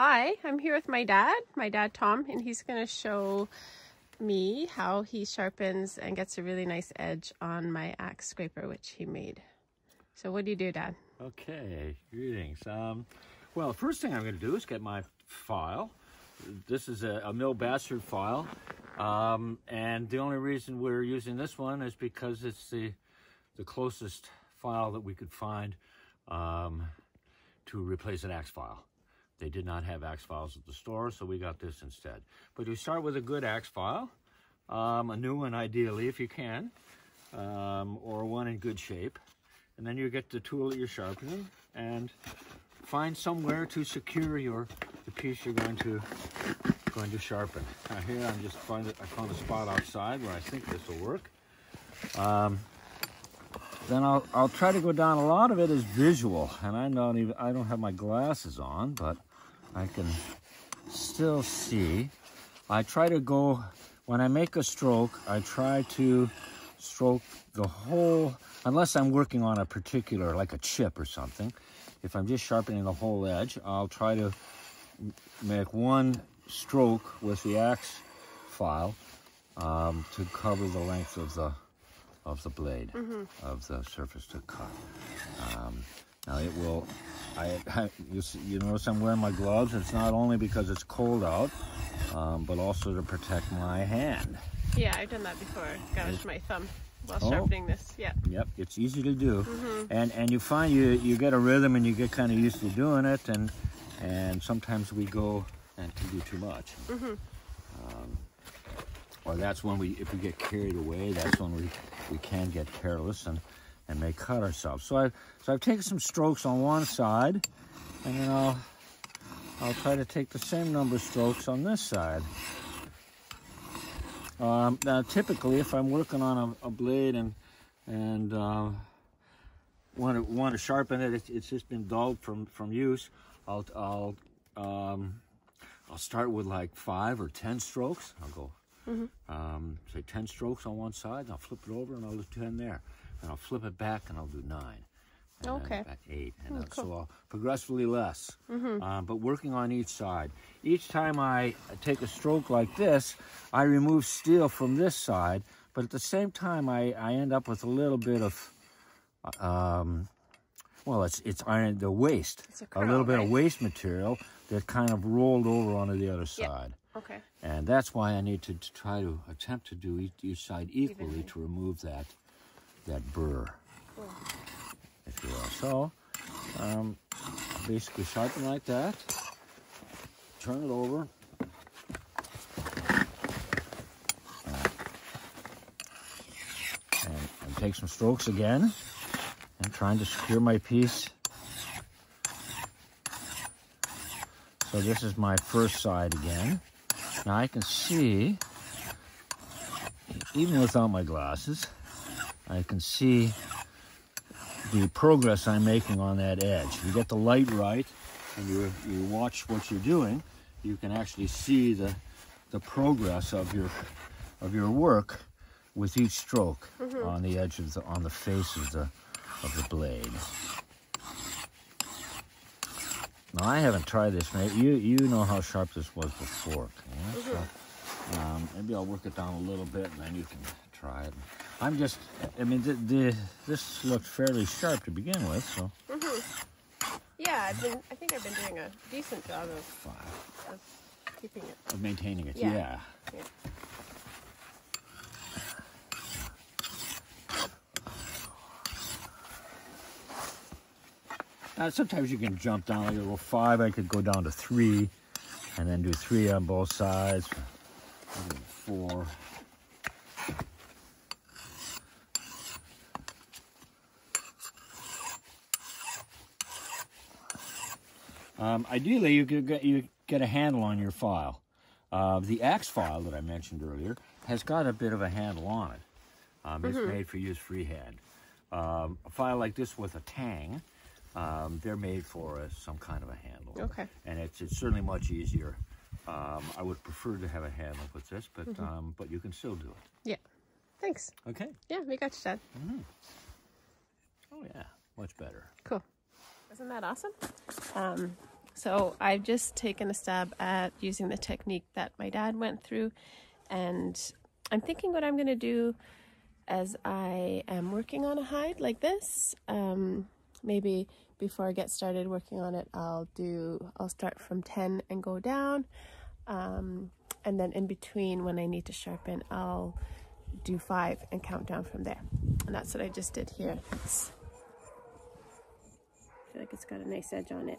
Hi, I'm here with my dad, my dad Tom, and he's going to show me how he sharpens and gets a really nice edge on my axe scraper, which he made. So what do you do, Dad? Okay, greetings. Um, well, the first thing I'm going to do is get my file. This is a, a Mill Bastard file, um, and the only reason we're using this one is because it's the the closest file that we could find um, to replace an axe file. They did not have axe files at the store, so we got this instead. But you start with a good axe file, um, a new one ideally if you can, um, or one in good shape. And then you get the tool that you're sharpening and find somewhere to secure your the piece you're going to going to sharpen. Now here I'm just find I found a spot outside where I think this will work. Um, then I'll I'll try to go down. A lot of it is visual, and I don't even I don't have my glasses on, but I can still see. I try to go, when I make a stroke, I try to stroke the whole, unless I'm working on a particular, like a chip or something. If I'm just sharpening the whole edge, I'll try to make one stroke with the axe file um, to cover the length of the of the blade mm -hmm. of the surface to cut. Um, now it will I, I you, see, you, notice I'm wearing my gloves. It's not only because it's cold out, um, but also to protect my hand. Yeah, I've done that before. Gouged my thumb while oh, sharpening this. Yeah. Yep, it's easy to do, mm -hmm. and and you find you you get a rhythm and you get kind of used to doing it, and and sometimes we go and can do too much. Mm -hmm. um, or that's when we if we get carried away. That's when we we can get careless and and may cut ourselves. So I've, so I've taken some strokes on one side, and then I'll, I'll try to take the same number of strokes on this side. Um, now, typically, if I'm working on a, a blade and and uh, want to want to sharpen it, it's, it's, just been dulled from from use. I'll I'll um, I'll start with like five or ten strokes. I'll go mm -hmm. um, say ten strokes on one side, and I'll flip it over, and I'll do ten there and I'll flip it back and I'll do nine. Okay. Back eight, and oh, cool. so I'll progressively less. Mm -hmm. um, but working on each side. Each time I take a stroke like this, I remove steel from this side, but at the same time, I, I end up with a little bit of, um, well, it's it's iron the waste, a, a, little bit right? of waste material that kind of rolled over onto the other side. Yep. Okay. And that's why I need to, to try to attempt to do each, each side equally Evenly. to remove that that burr, if you will. So, um, basically sharpen like that, turn it over, and, and take some strokes again, and trying to secure my piece. So this is my first side again. Now I can see, even without my glasses, I can see the progress I'm making on that edge. You get the light right and you, you watch what you're doing, you can actually see the, the progress of your, of your work with each stroke mm -hmm. on the edge of the, on the face of the, of the blade. Now I haven't tried this, mate. You you know how sharp this was before. Yeah? Mm -hmm. so, um, maybe I'll work it down a little bit and then you can try it. I'm just, I mean, the, the this looked fairly sharp to begin with, so. Mm -hmm. Yeah, I've been, I think I've been doing a decent job of, of keeping it. Of maintaining it, yeah. yeah. yeah. Uh, sometimes you can jump down like a little five. I could go down to three and then do three on both sides. Four. Um, ideally, you get, you get a handle on your file. Uh, the axe file that I mentioned earlier has got a bit of a handle on it. Um, mm -hmm. It's made for use freehand. Um, a file like this with a tang, um, they're made for uh, some kind of a handle. Okay. And it's, it's certainly much easier. Um, I would prefer to have a handle with this, but mm -hmm. but you can still do it. Yeah. Thanks. Okay. Yeah, we got you, Dad. Mm -hmm. Oh, yeah. Much better. Cool. Isn't that awesome? Um, So I've just taken a stab at using the technique that my dad went through and I'm thinking what I'm going to do as I am working on a hide like this. Um, maybe before I get started working on it, I'll do, I'll start from 10 and go down. Um, and then in between when I need to sharpen, I'll do five and count down from there. And that's what I just did here. It's, I feel like it's got a nice edge on it.